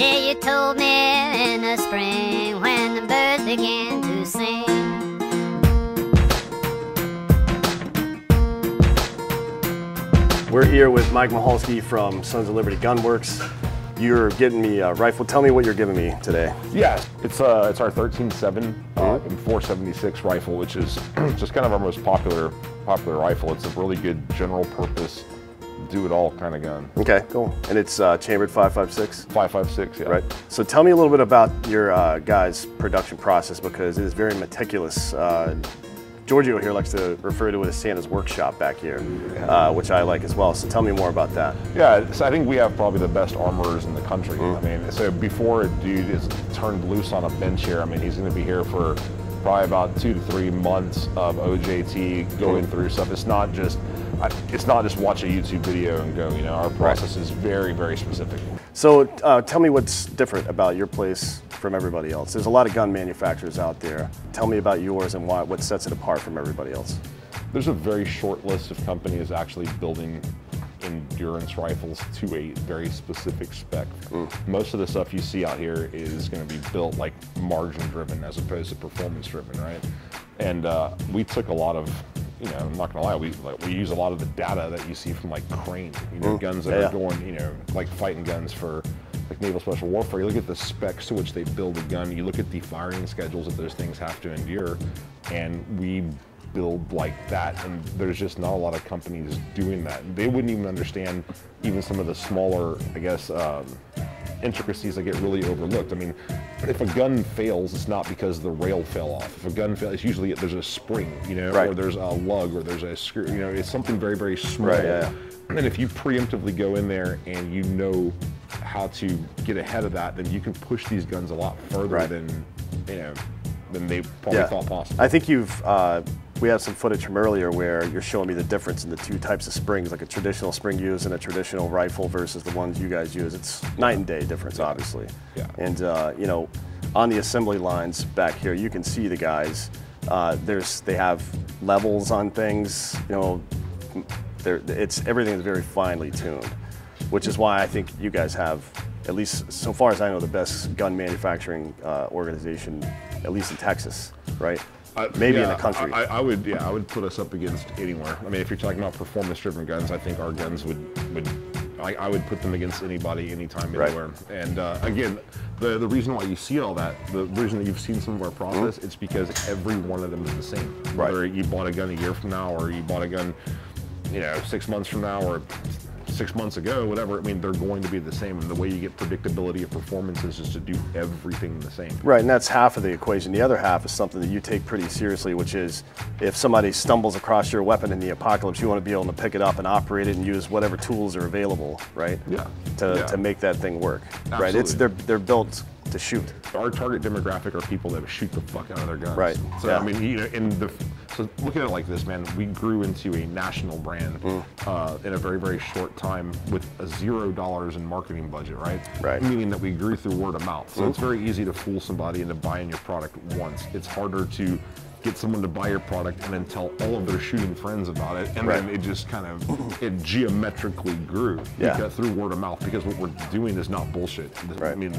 Yeah, you told me in the spring when the birds began to sing. We're here with Mike Mihalski from Sons of Liberty Gunworks. You're getting me a rifle. Tell me what you're giving me today. Yeah, it's uh, it's our 13.7 uh, and 476 rifle, which is just kind of our most popular popular rifle. It's a really good general purpose, do it all kind of gun. Okay, cool. And it's uh, chambered 556. 556, yeah. Right. So tell me a little bit about your uh, guys' production process because it is very meticulous. Uh, Giorgio here likes to refer to it as Santa's workshop back here, uh, which I like as well. So tell me more about that. Yeah, so I think we have probably the best armorers in the country. I mean, so before a dude is turned loose on a bench here, I mean, he's going to be here for probably about two to three months of OJT going through stuff. It's not just it's not just watch a YouTube video and go. You know, our process is very very specific. So uh, tell me what's different about your place from everybody else. There's a lot of gun manufacturers out there. Tell me about yours and why, what sets it apart from everybody else. There's a very short list of companies actually building endurance rifles to a very specific spec. Most of the stuff you see out here is going to be built like margin driven as opposed to performance driven, right? And uh, we took a lot of, you know, I'm not gonna lie, we like, we use a lot of the data that you see from like Crane, you know, guns that Yeah. are going, you know, like fighting guns for like naval special warfare. You look at the specs to which they build a gun. You look at the firing schedules that those things have to endure, and we build like that. And there's just not a lot of companies doing that. They wouldn't even understand even some of the smaller, I guess. Um, intricacies that get really overlooked. I mean, if a gun fails, it's not because the rail fell off. If a gun fails, it's usually there's a spring, you know, Right. or there's a lug, or there's a screw. You know, it's something very, very small. Right, yeah, And if you preemptively go in there and you know how to get ahead of that, then you can push these guns a lot further Right. than you know than they probably thought possible. I think you've. Uh, we have some footage from earlier where you're showing me the difference in the two types of springs, like a traditional spring used in a traditional rifle versus the ones you guys use. It's night and day difference, obviously. Yeah. And uh, you know, on the assembly lines back here, you can see the guys. Uh, there's they have levels on things. You know, it's everything is very finely tuned, which is why I think you guys have, at least so far as I know, the best gun manufacturing uh, organization, at least in Texas, right? Uh, Maybe in yeah, the country. I, I would, yeah, I would put us up against anywhere. I mean, if you're talking about performance-driven guns, I think our guns would, would, I, I would put them against anybody, anytime, Right. anywhere. And uh, again, the the reason why you see all that, the reason that you've seen some of our process, Mm-hmm. it's because every one of them is the same. Right. Whether you bought a gun a year from now, or you bought a gun, you know, six months from now, or six months ago, whatever. I mean, they're going to be the same. And the way you get predictability of performances is to do everything the same. Right, and that's half of the equation. The other half is something that you take pretty seriously, which is if somebody stumbles across your weapon in the apocalypse, you want to be able to pick it up and operate it and use whatever tools are available, right? Yeah. To, Yeah. to make that thing work. Right. It's they're they're built to shoot. our target demographic are people that shoot the fuck out of their guns. Right, So yeah. I mean, you know, in the so look at it like this, man. We grew into a national brand Mm. uh, in a very very short time with a zero dollars in marketing budget, right? Right. Mm. Meaning that we grew through word of mouth. So it's very easy to fool somebody into buying your product once. It's harder to get someone to buy your product and then tell all of their shooting friends about it and Right. then it just kind of it geometrically grew Yeah. because- through word of mouth because what we're doing is not bullshit Right. i mean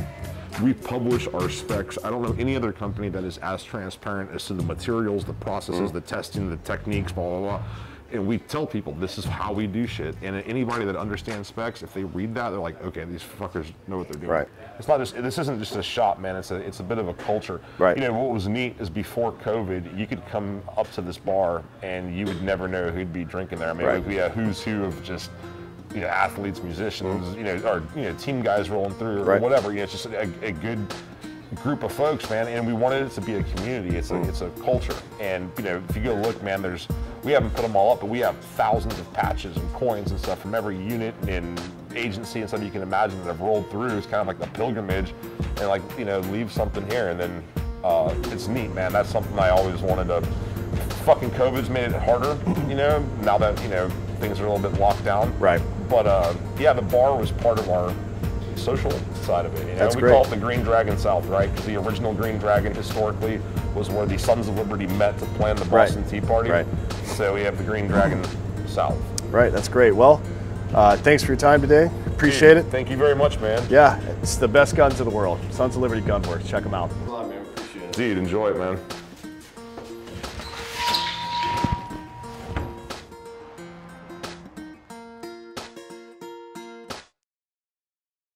we publish our specs i don't know any other company that is as transparent as to the materials the processes Mm. the testing the techniques blah blah blah and we tell people this is how we do shit and anybody that understands specs if they read that they're like okay these fuckers know what they're doing Right. it's not just this isn't just a shop man it's a it's a bit of a culture Right. you know what was neat is before covid you could come up to this bar and you would never know who'd be drinking there i mean Right. we had who's who of just you know, athletes, musicians, you know, or you know, team guys rolling through, or Right. whatever. You know, it's just a, a good group of folks, man. And we wanted it to be a community. It's a it's a culture. And you know, if you go look, man, there's we haven't put them all up, but we have thousands of patches and coins and stuff from every unit and agency and stuff you can imagine that have rolled through. It's kind of like a pilgrimage, and like you know, leave something here, and then uh, it's neat, man. That's something I always wanted to fucking COVID's made it harder, you know, now that, you know, things are a little bit locked down. Right. But uh, yeah, the bar was part of our social side of it. You know, That's we great. call it the Green Dragon South, right? Because the original Green Dragon historically was where the Sons of Liberty met to plan the Right. Boston Tea Party. Right. So we have the Green Dragon South. Right, that's great. Well, uh, thanks for your time today. appreciate Dude, it. Thank you very much, man. Yeah, it's the best guns in the world. Sons of Liberty Gunworks. Check them out. Dude, enjoy it, man.